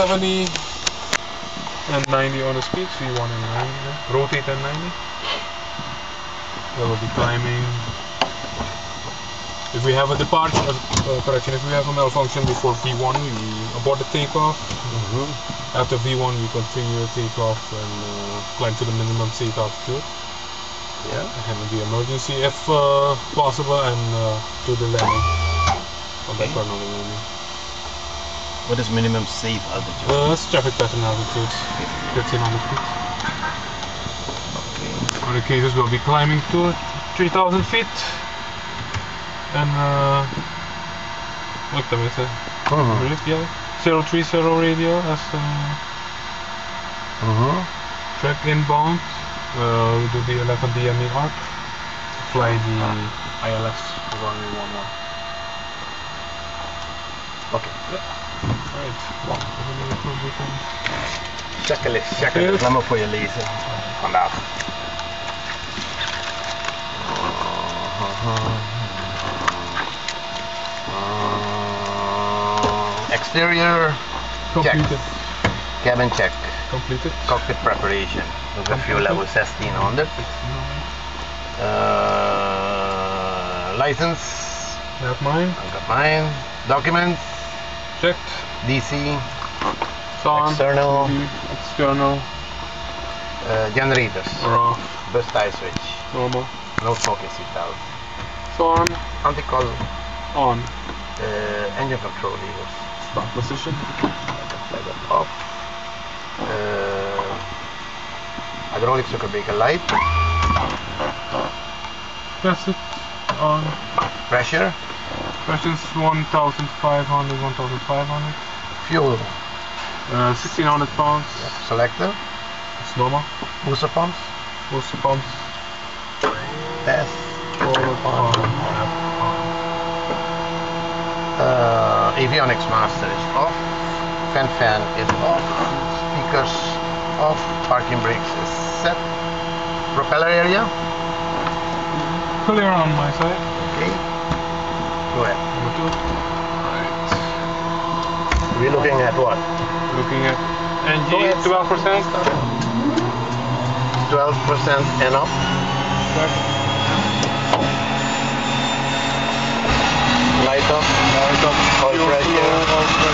70 and 90 on the speeds, V1 and 90, rotate and 90. That will be climbing. If we have a departure, uh, uh, correction, if we have a malfunction before V1, we abort the takeoff. Mm-hmm. After V1, we continue the takeoff and uh, climb to the minimum safe altitude. Yeah. handle the emergency if uh, possible and uh, do the landing. Back Okay. another landing. What is minimum safe altitude? Uh, it's traffic pattern altitude, 1500 feet. Okay. Other cases we'll be climbing to 3000 feet. And uh, what time is it? Mm-hmm. Really? Yeah. 030 radio as uh, Mm-hmm. track inbound. Uh, we do the 11 DME arc. Fly the ILS runway 11. Okej. Checklist, checklist. Laat me voor je lezen. Vandaag. Exterior Completed. cabin check. Completed. Cockpit preparation. With a fuel level 1600. Uh, license. Have mine. I got mine. Documents. Checked. DC. On. External. Mhm. External. Uh, generators. Raw. Bus tie switch. Normal. No smoking seatbelt. It's on. Anti-coll. On. Uh, engine control levers. Stop position. Flag that off. Uh, hydraulic circuit breaker light. Press it. On. Pressure. Questions 1500, 1500. Fuel. Uh, 1600 pounds. Selector. It's normal. Booster pumps. Booster pumps. Test. Forward on. Uh, avionics master is off. Fan fan is off. Speakers off. Parking brakes is set. Propeller area. Clear on my side. Okay. Go ahead. Right. We're looking at what? Looking at NG Go ahead. 12%. 12% and up. Light up. Light up. Fuel pressure.